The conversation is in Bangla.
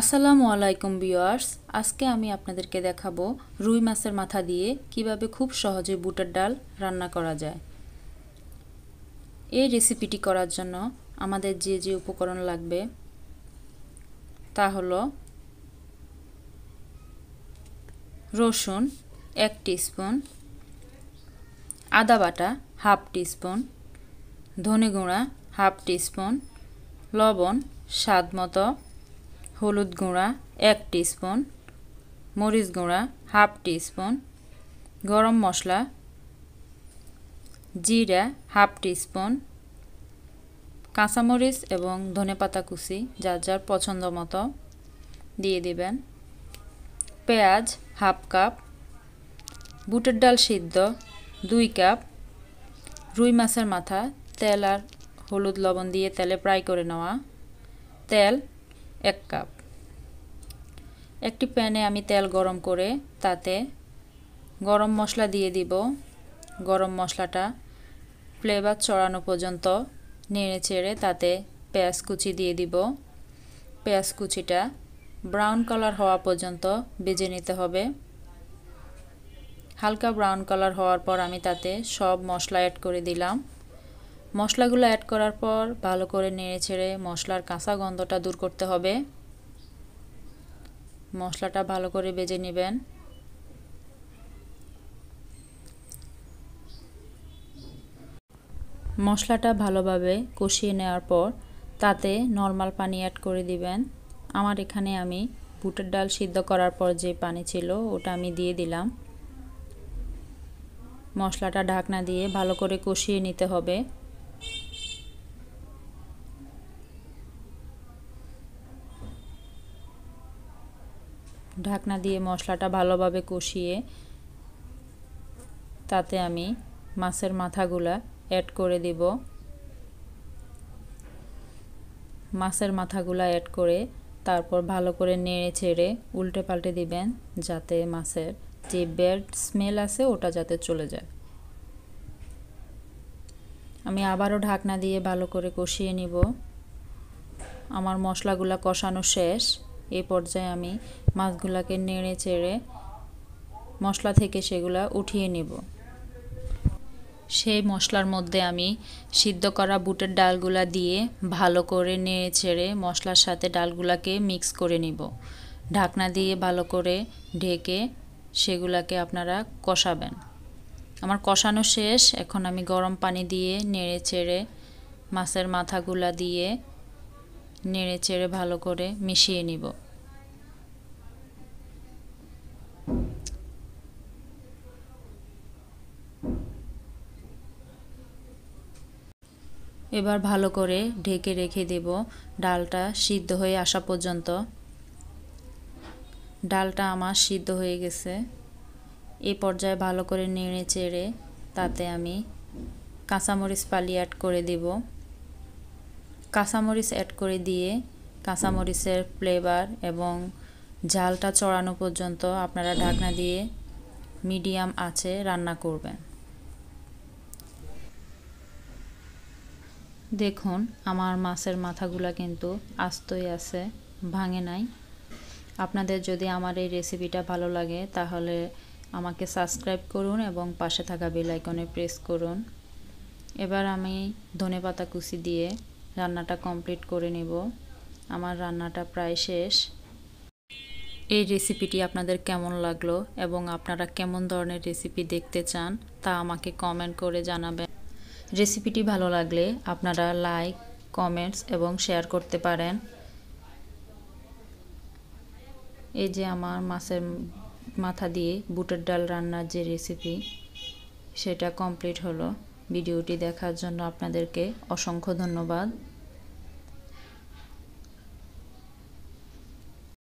আসসালামু আলাইকুম ভিউয়ার্স, আজকে আমি আপনাদেরকে দেখাবো রুই মাছের মাথা দিয়ে কীভাবে খুব সহজে বুটের ডাল রান্না করা যায়। এই রেসিপিটি করার জন্য আমাদের যে যে উপকরণ লাগবে তা হলো রসুন এক টিস্পুন, আদা বাটা হাফ টিস্পুন, ধনে গুঁড়া হাফ টিস্পুন, লবণ স্বাদ মতো হলুদ গুঁড়া এক টিস্পুন, মরিচ গুঁড়া হাফ টিস্পুন, গরম মশলা জিরা হাফ টিস্পুন, কাঁচামরিচ এবং ধনেপাতা কুচি যার যার পছন্দ মতো দিয়ে দিবেন। পেঁয়াজ হাফ কাপ, বুটের ডাল সিদ্ধ দুই কাপ, রুই মাছের মাথা, তেল আর হলুদ লবণ দিয়ে তেলে ফ্রাই করে নেওয়া। তেল এক কাপ। একটি প্যানে আমি তেল গরম করে তাতে গরম মশলা দিয়ে দিব। গরম মশলাটা ফ্লেভার চড়ানো পর্যন্ত নেড়ে চেড়ে তাতে পেঁয়াজ কুচি দিয়ে দিব। পেঁয়াজ কুচিটা ব্রাউন কালার হওয়া পর্যন্ত বেজে নিতে হবে। হালকা ব্রাউন কালার হওয়ার পর আমি তাতে সব মশলা অ্যাড করে দিলাম। মশলাগুলো অ্যাড করার পর ভালো করে নেড়ে ছেড়ে মশলার কাঁচা গন্ধটা দূর করতে হবে। মশলাটা ভালো করে বেজে নেবেন। মশলাটা ভালোভাবে কষিয়ে নেওয়ার পর তাতে নর্মাল পানি অ্যাড করে দিবেন। আমার এখানে আমি বুটের ডাল সিদ্ধ করার পর যে পানি ছিল ওটা আমি দিয়ে দিলাম। মশলাটা ঢাকনা দিয়ে ভালো করে কষিয়ে নিতে হবে। ঢাকনা দিয়ে মশলাটা ভালোভাবে কষিয়ে তাতে আমি মাছের মাথাগুলা অ্যাড করে দিব। মাছের মাথাগুলা অ্যাড করে তারপর ভালো করে নেড়ে ছেড়ে উল্টে পাল্টে দিবেন যাতে মাছের যে ব্যাড স্মেল আছে ওটা যাতে চলে যায়। আমি আবারও ঢাকনা দিয়ে ভালো করে কষিয়ে নিব। আমার মশলাগুলা কষানো শেষ। এই পর্যায়ে আমি মাছগুলাকে নেড়ে চেড়ে মশলা থেকে সেগুলা উঠিয়ে নিব। সেই মশলার মধ্যে আমি সিদ্ধ করা বুটের ডালগুলা দিয়ে ভালো করে নেড়ে ছেড়ে মশলার সাথে ডালগুলাকে মিক্স করে নিব। ঢাকনা দিয়ে ভালো করে ঢেকে সেগুলাকে আপনারা কষাবেন। আমার কষানো শেষ, এখন আমি গরম পানি দিয়ে নেড়ে চেড়ে মাছের মাথাগুলা দিয়ে নেড়ে চেড়ে ভালো করে মিশিয়ে নিব। এবার ভালো করে ঢেকে রেখে দেব ডালটা সিদ্ধ হয়ে আসা পর্যন্ত। ডালটা আমার সিদ্ধ হয়ে গেছে। এ পর্যায়ে ভালো করে নেড়ে চেড়ে তাতে আমি কাঁচামরিচ পালি অ্যাড করে দেব। কাঁচামরিচ অ্যাড করে দিয়ে কাঁচামরিচের ফ্লেভার এবং ঝালটা চড়ানো পর্যন্ত আপনারা ঢাকনা দিয়ে মিডিয়াম আছে রান্না করবেন। দেখুন, আমার মাছের মাথাগুলা কিন্তু আস্তই আছে, ভাঙে নাই। আপনাদের যদি আমার এই রেসিপিটা ভালো লাগে, তাহলে আমাকে সাবস্ক্রাইব করুন এবং পাশে থাকা বেল আইকনে প্রেস করুন। এবার আমি ধনে পাতা কুচি দিয়ে রান্নাটা কমপ্লিট করে নেব। আমার রান্নাটা প্রায় শেষ। এই রেসিপিটি আপনাদের কেমন লাগল এবং আপনারা কেমন ধরনের রেসিপি দেখতে চান, তা আমাকে কমেন্ট করে জানাবেন। রেসিপিটি ভালো লাগলে আপনারা লাইক, কমেন্টস এবং শেয়ার করতে পারেন। এই যে আমার মাছের মাথা দিয়ে বুটের ডাল রান্নার যে রেসিপি, সেটা কমপ্লিট হলো। ভিডিওটি দেখার জন্য আপনাদেরকে অসংখ্য ধন্যবাদ।